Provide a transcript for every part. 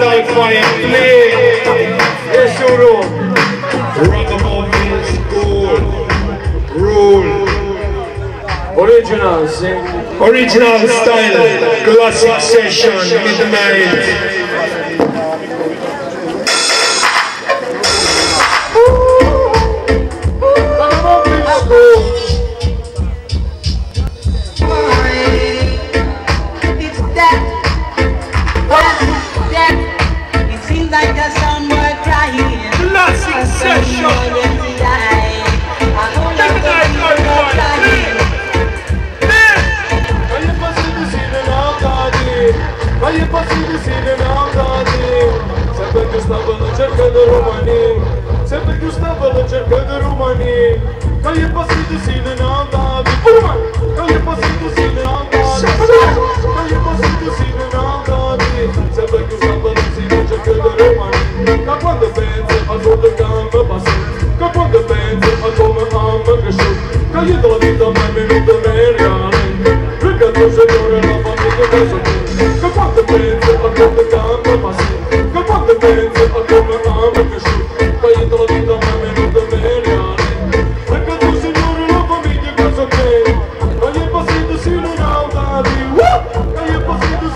Play. Yes, Huru. Ragamuffin school. Rule. Original, sing. Original style. Classic session. Hai pasivo sine naudati Sempre che stavo alla cerca di romani. Sempre che stavo alla cerca di romani. Hai pasivo sine naudati Hai pasivo sine naudati Hai pasivo sine naudati Sempre che stavo alla cerca di romani. Ca quando pensi a tot că am pasat Ca quando pensi a come am cresciut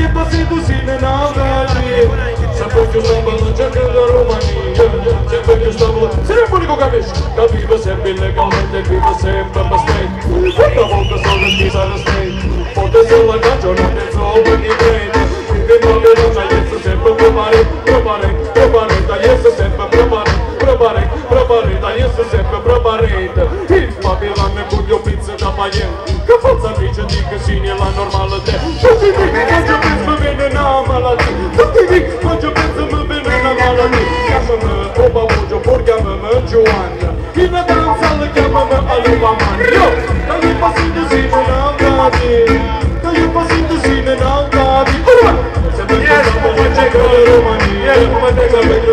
je pa se duzine navgali Sam pođu zabavno čekala Rumanija Če peđu štavo Srem boliko ga viš Kad bih ba sem bile kao vete Biva sem prema strej Vrta volka soga ti zara strej Pote se lagačo na te zoba ni brej Gdje mali roča jesu se pa probare Probare, probare Da jesu se pa probare Probare, probare Da jesu se pa probare Ti pa bila me budio pizza da pajem Că fața nici adică sine la normală te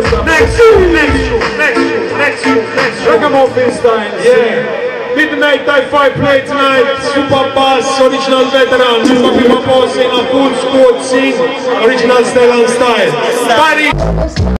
Stavo Next shoe, next next next next. Ragamuffin style Yeah. Midnight Type 5 play tonight. Super Bass, original veteran. Super Boss in a full sport scene. Original style and style. Party.